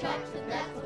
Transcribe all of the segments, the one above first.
Sharks, and that's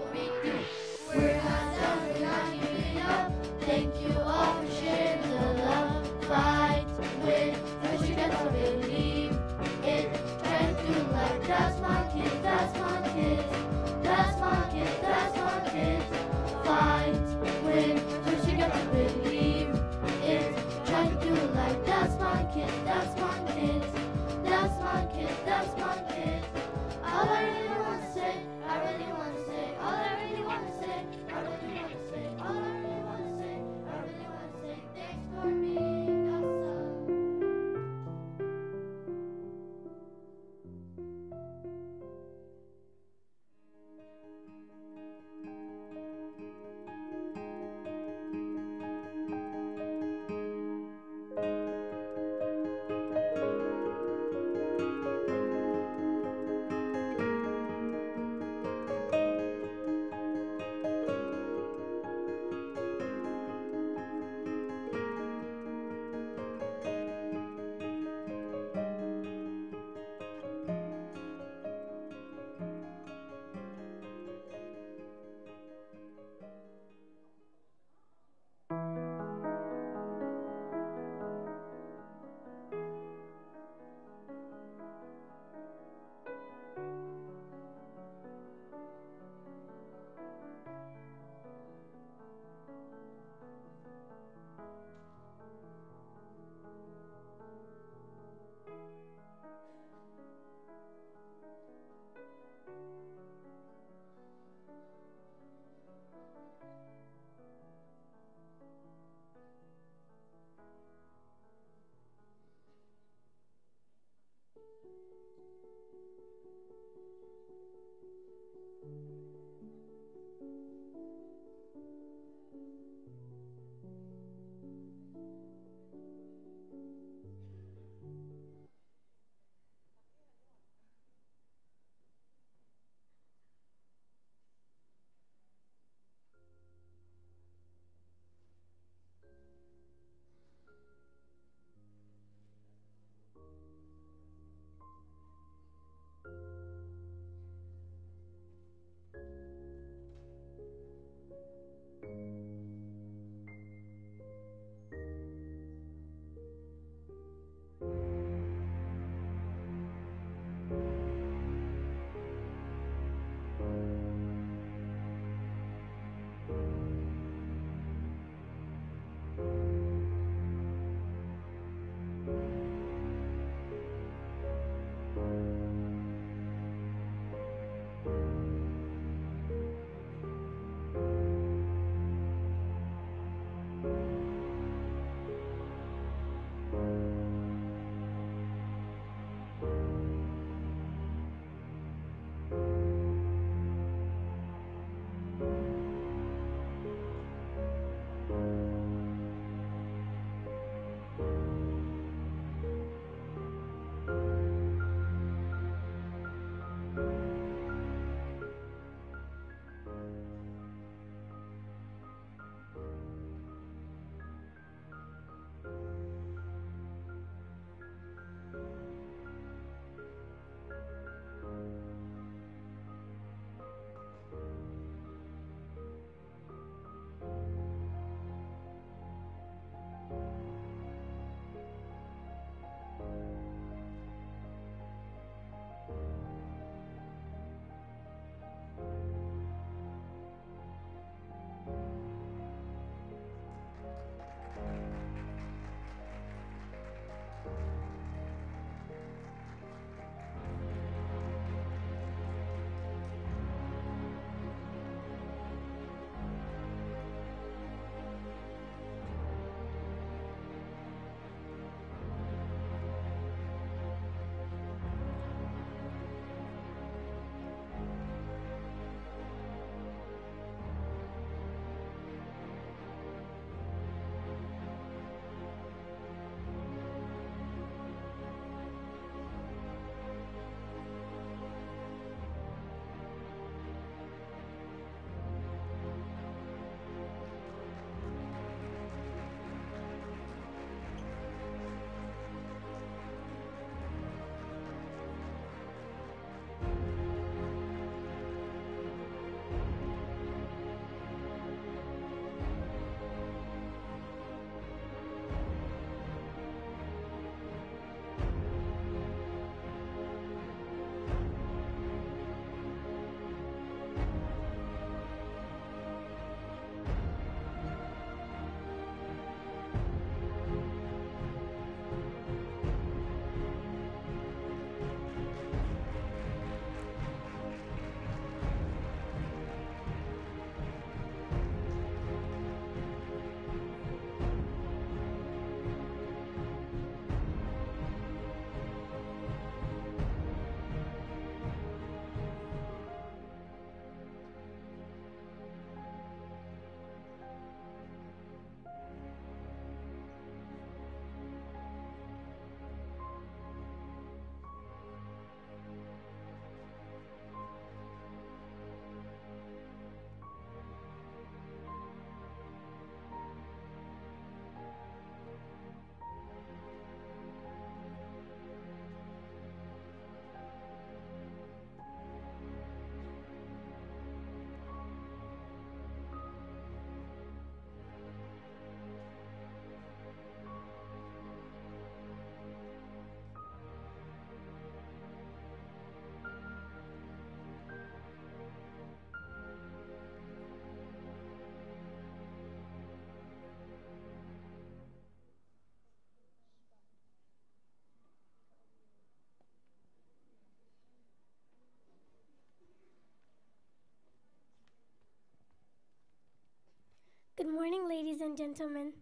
Good morning, ladies and gentlemen.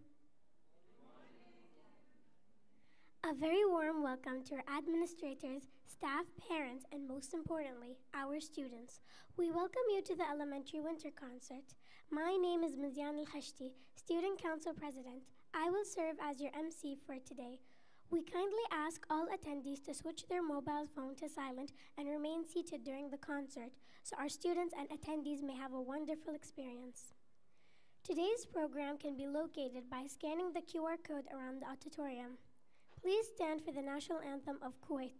A very warm welcome to our administrators, staff, parents, and most importantly, our students. We welcome you to the Elementary Winter Concert. My name is Mizian Al Khashti, Student Council President. I will serve as your MC for today. We kindly ask all attendees to switch their mobile phone to silent and remain seated during the concert so our students and attendees may have a wonderful experience. Today's program can be located by scanning the QR code around the auditorium. Please stand for the national anthem of Kuwait.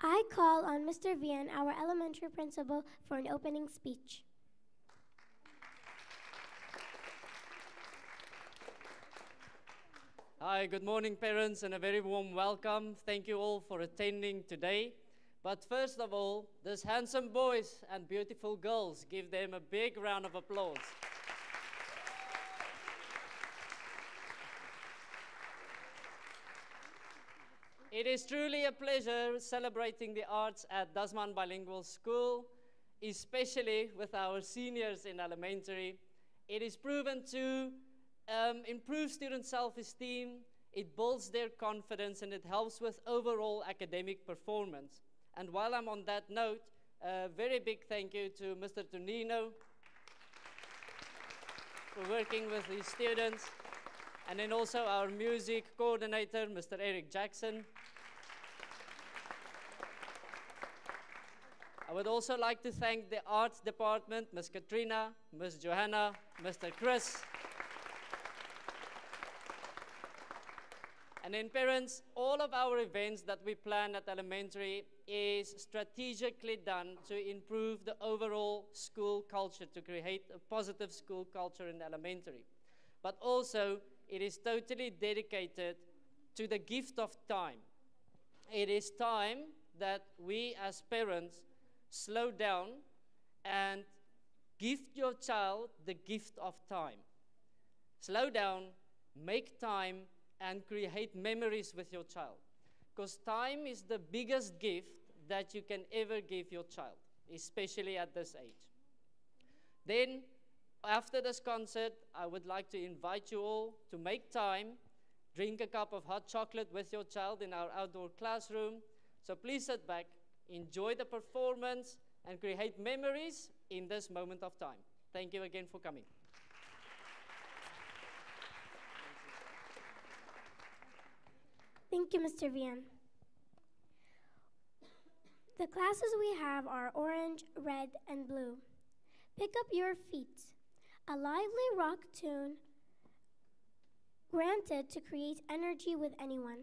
I call on Mr. Vian, our elementary principal, for an opening speech. Hi, good morning, parents, and a very warm welcome. Thank you all for attending today. But first of all, these handsome boys and beautiful girls, give them a big round of applause. It is truly a pleasure celebrating the arts at Dasman Bilingual School, especially with our seniors in elementary. It is proven to um, improve student self-esteem, it builds their confidence, and it helps with overall academic performance. And while I'm on that note, a very big thank you to Mr. Tonino for working with these students, and then also our music coordinator, Mr. Eric Jackson. I would also like to thank the arts department, Ms. Katrina, Ms. Johanna, Mr. Chris. And then parents, all of our events that we plan at elementary is strategically done to improve the overall school culture, to create a positive school culture in elementary. But also, it is totally dedicated to the gift of time. It is time that we as parents slow down and give your child the gift of time. Slow down, make time, and create memories with your child. Because time is the biggest gift that you can ever give your child, especially at this age. Then, after this concert, I would like to invite you all to make time, drink a cup of hot chocolate with your child in our outdoor classroom. So please sit back, enjoy the performance, and create memories in this moment of time. Thank you again for coming. Thank you, Mr. Vian. The classes we have are orange, red, and blue. Pick up your feet. A lively rock tune granted to create energy with anyone.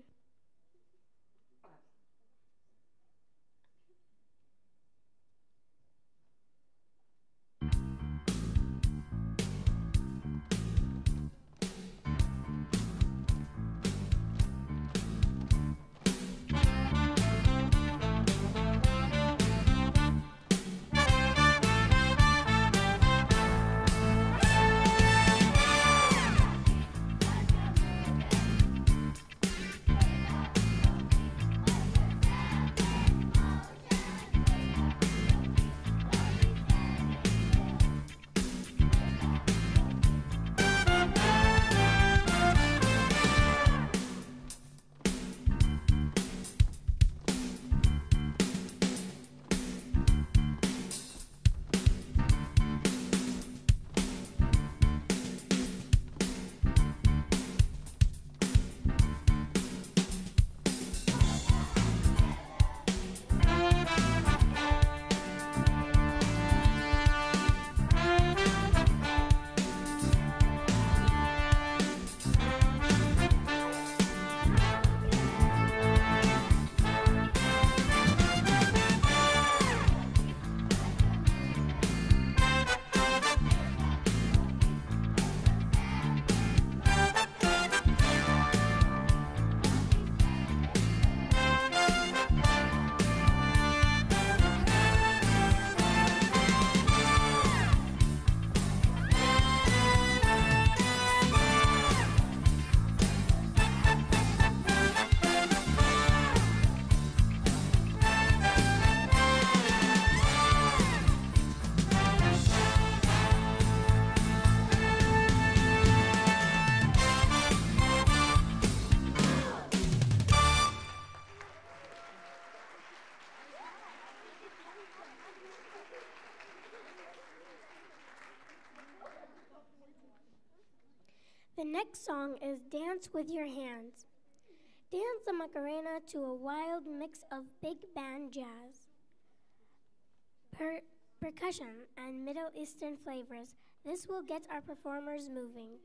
Next song is Dance with Your Hands. Dance the Macarena to a wild mix of big band jazz, per- percussion, and Middle Eastern flavors. This will get our performers moving.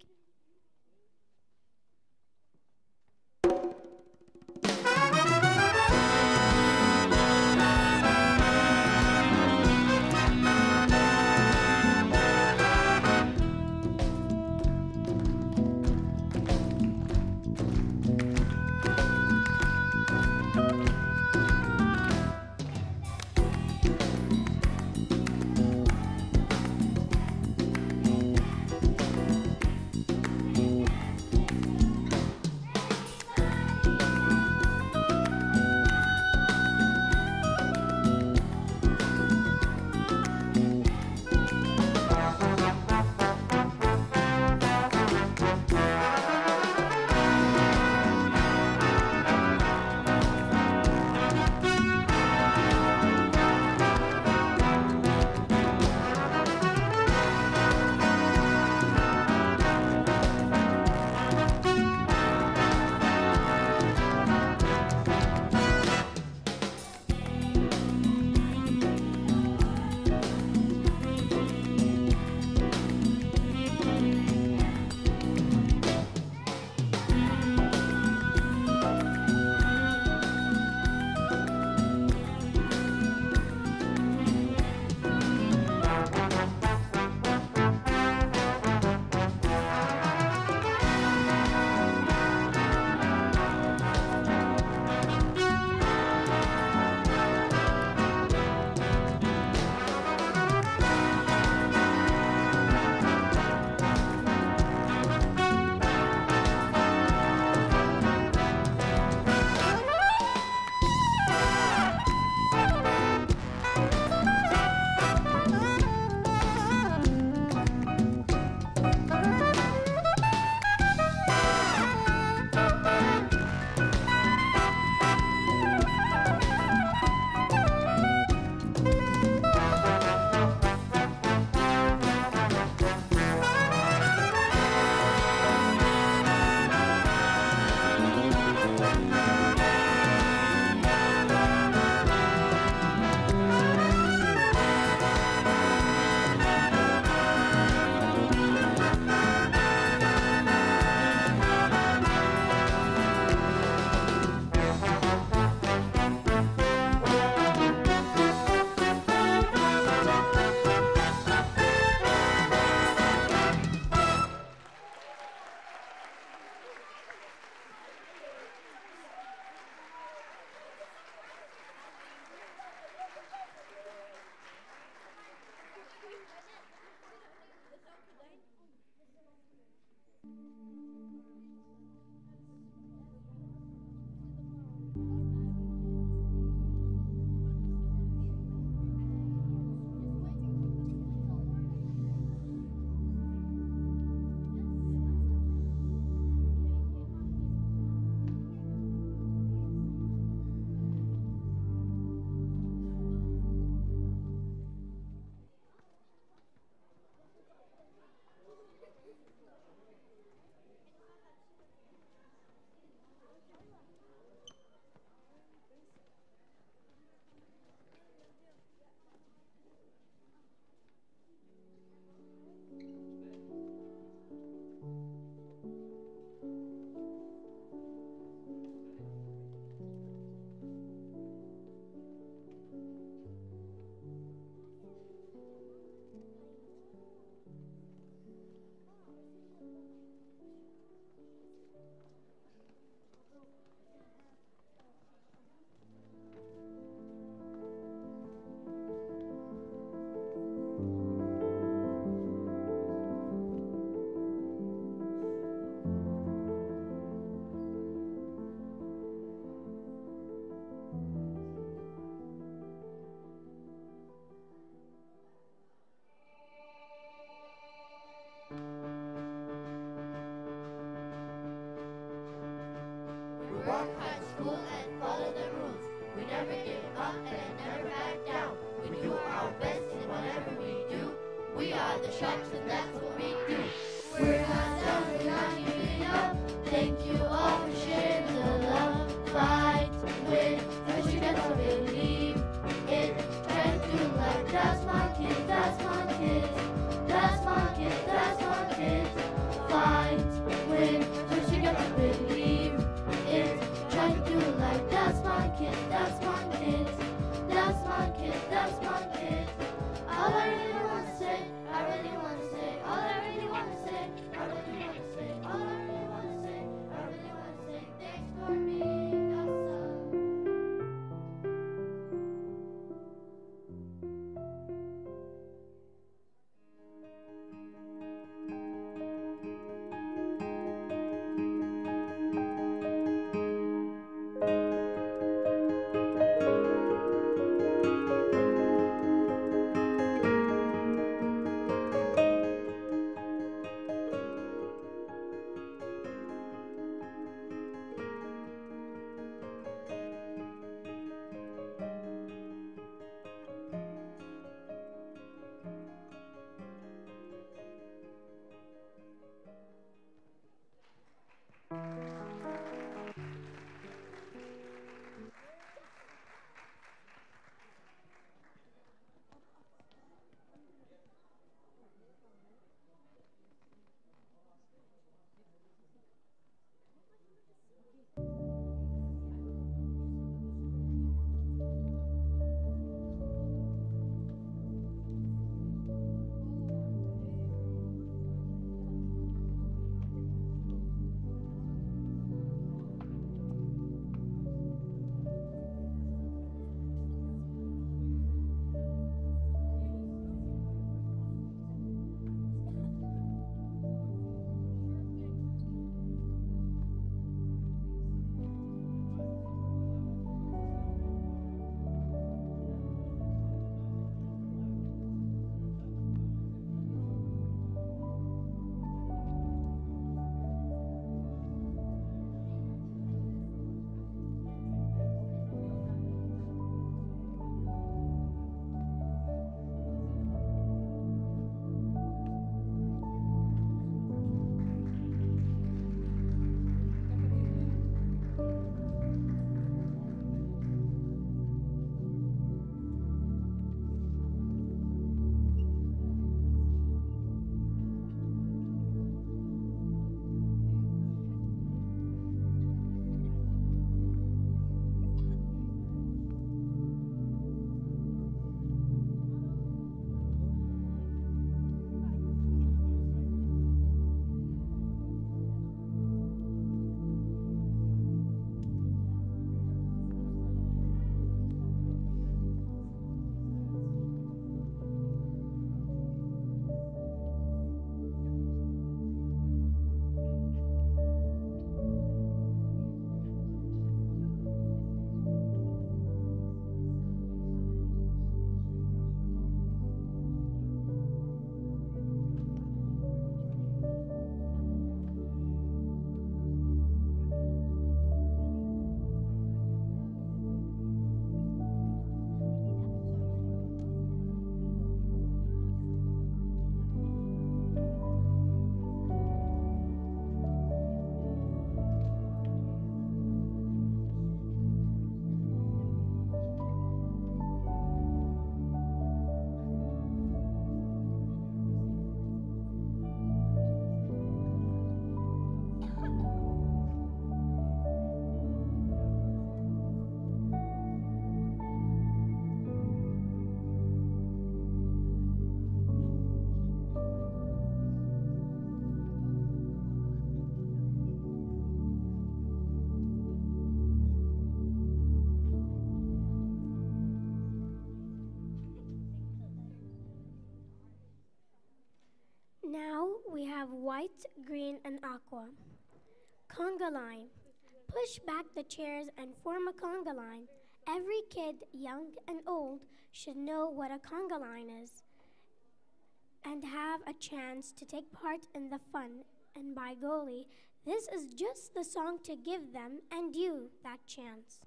Got Now we have white, green, and aqua. Conga line. Push back the chairs and form a conga line. Every kid, young and old, should know what a conga line is and have a chance to take part in the fun. And by golly, this is just the song to give them and you that chance.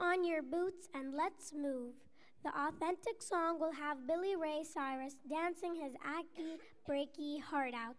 On your boots and let's move. The authentic song will have Billy Ray Cyrus dancing his achy, breaky heart out.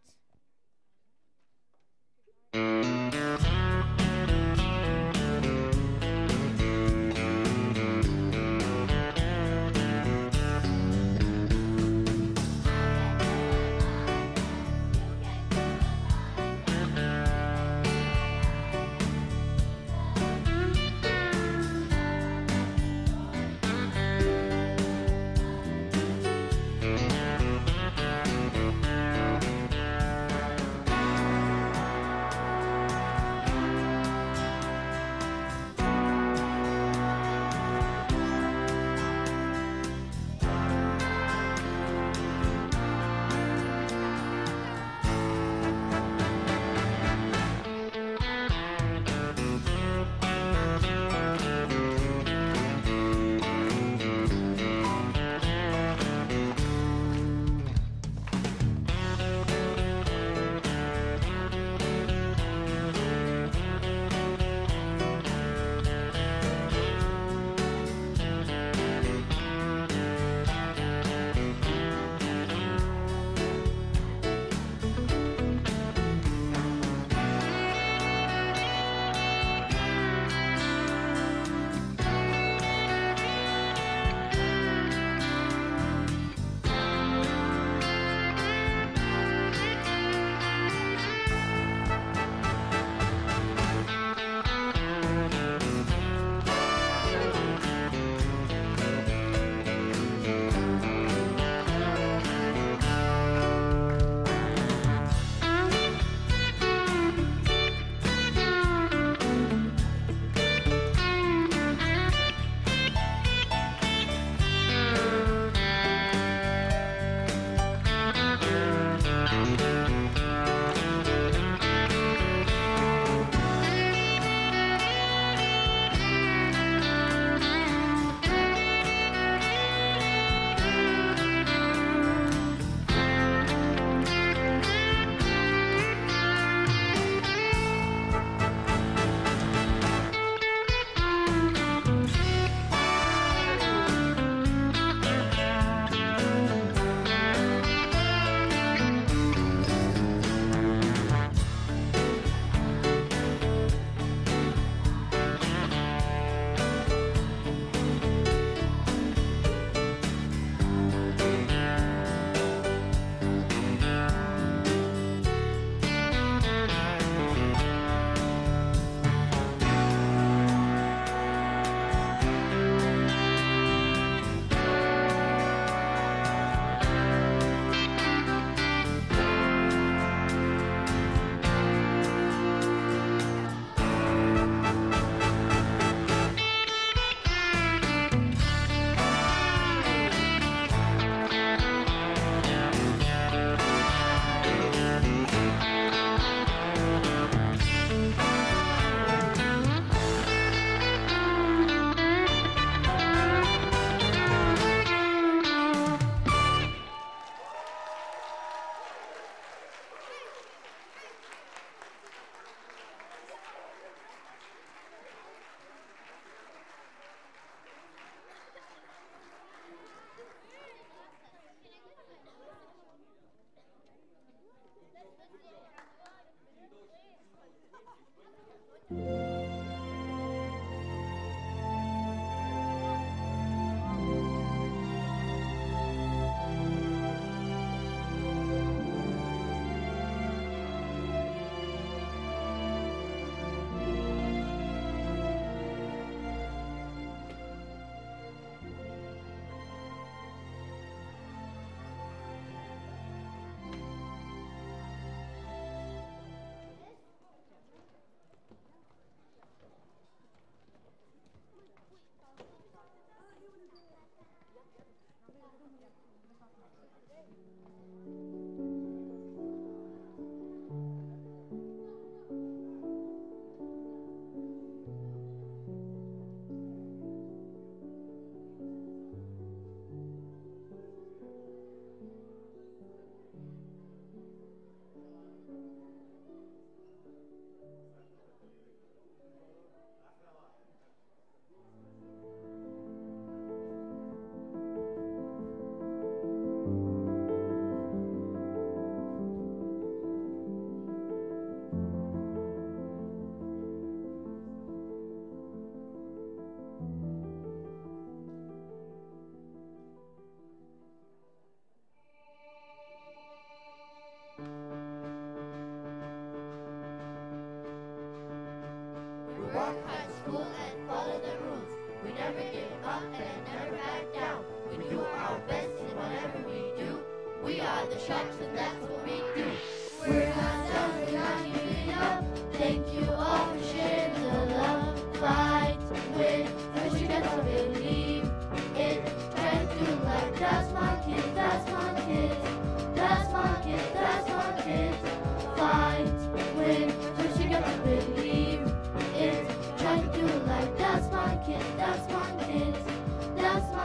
We work hard school and follow the rules. We never give up and never back down. We do our best in whatever we do. We are the sharks and that's what we do. We're not done, we're not giving up. Thank you all for sharing the love. Fight, win, push against gotta believe it. Try to do like that's my kid, that's my kid.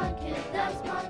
My kid, that's my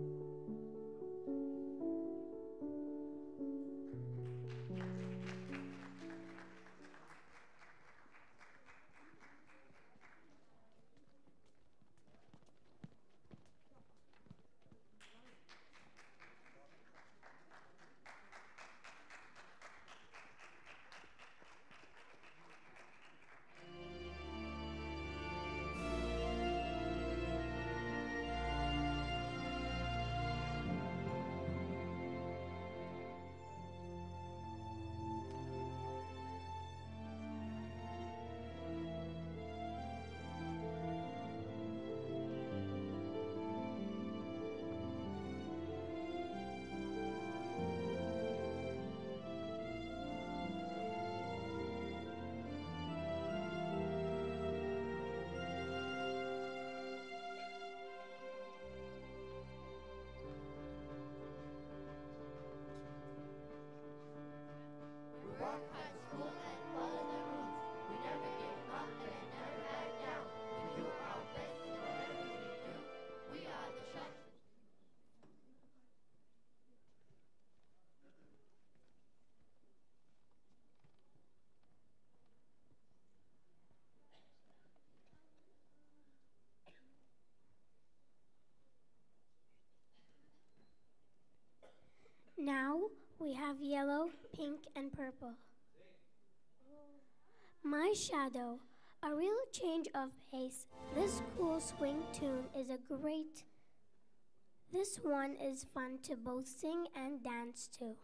have yellow, pink, and purple. My Shadow, a real change of pace. This cool swing tune is a great. This one is fun to both sing and dance to.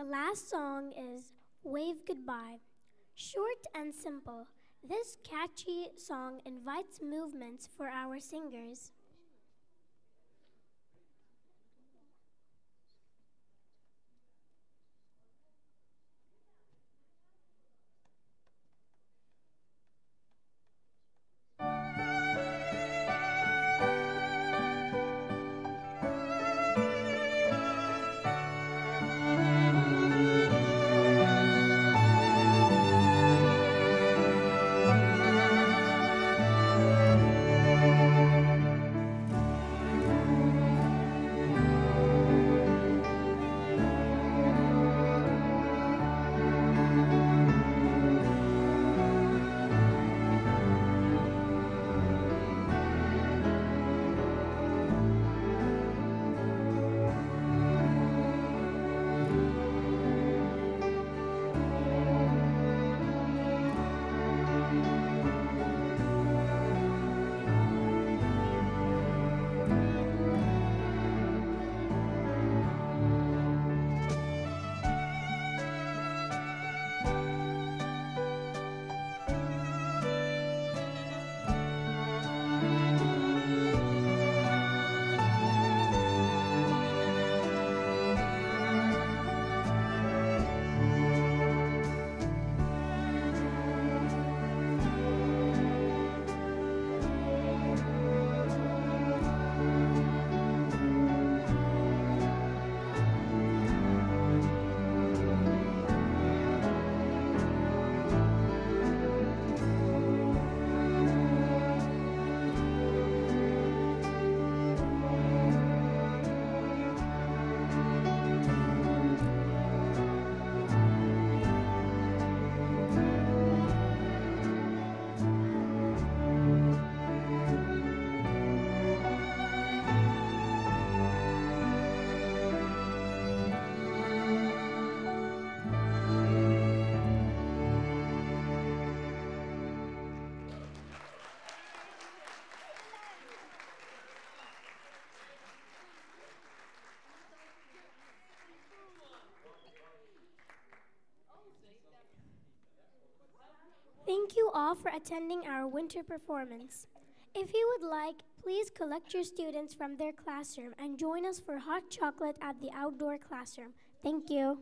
The last song is Wave Goodbye. Short and simple, this catchy song invites movements for our singers. All for attending our winter performance. If you would like, please collect your students from their classroom and join us for hot chocolate at the outdoor classroom. Thank you.